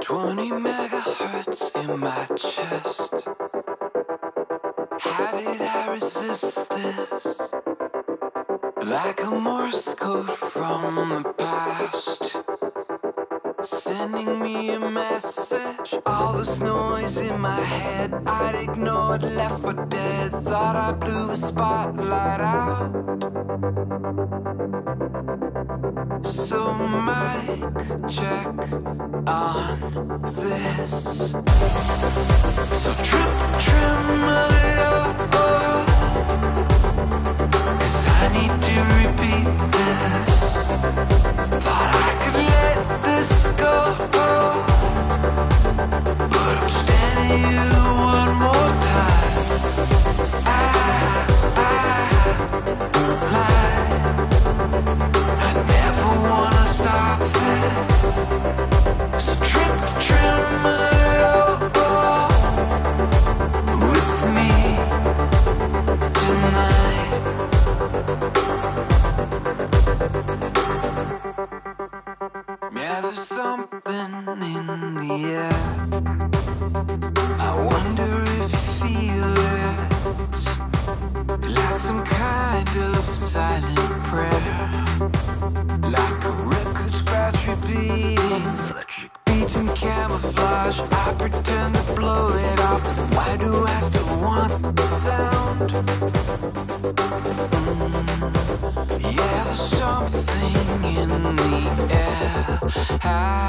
20 megahertz in my chest. How did I resist this? Like a Morse code from the past. Sending me a message. All this noise in my head, I'd ignored, left for dead. Thought I blew the spotlight out. So, mic check on this. So, trip the tremolo. There's something in the air. I wonder if you feel it. Like some kind of silent prayer. Like a record scratch repeating. Beats camouflage. I pretend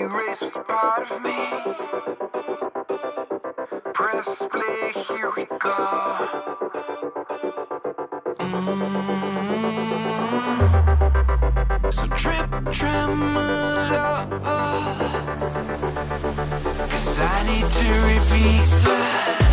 erase part of me? Press play, here we go. Mm. So. Cause I need to repeat that.